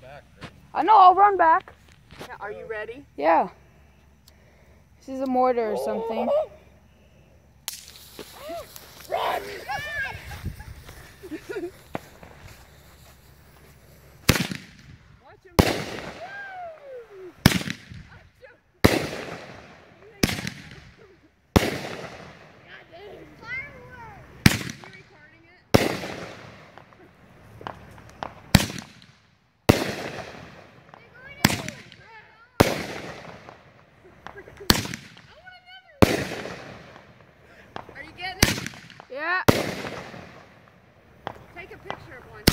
back. I know, I'll run back. Are you ready? Yeah. This is a mortar or something. Run! Yeah. Take a picture of one.